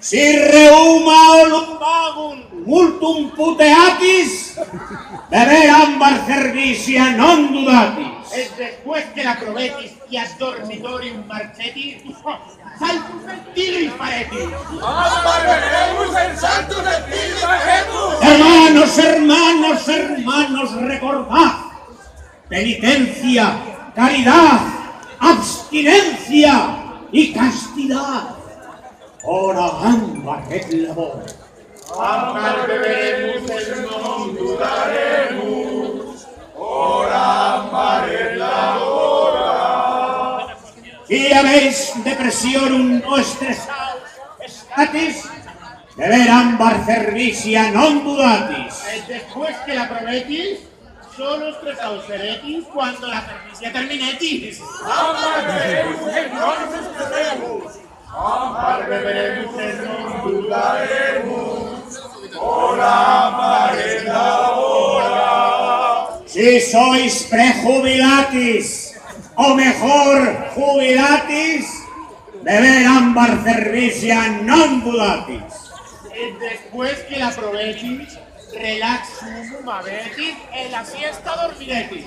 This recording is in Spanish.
Si reuma o lumbagum multum puteatis, beber ambar cervicia non dudatis. Es después que la probetis y ad dormitorium marcetis, saltus ventilis paretis. Amparveremus en santus et filii pagemus. Hermanos, hermanos, hermanos, recordad, penitencia, caridad, abstinencia y castidad. Ora ambar et labor. Amparveremus et non dudaremus. Ora amparet labora. Si habéis depresiorum o estresados estatis, beber ambar cervicia non dudatis. Es después que la probetis, solo estresados seretis cuando la pernicia terminetis. Amparveremus et non dudaremus. Amparveremus et non dudaremus. Ora amparet labora. Si sois prejubilatis, o mejor jubilatis, beber ambar cervicia non dudatis. Es después que la probetis, relax sumum habetis, en la siesta dormiretis.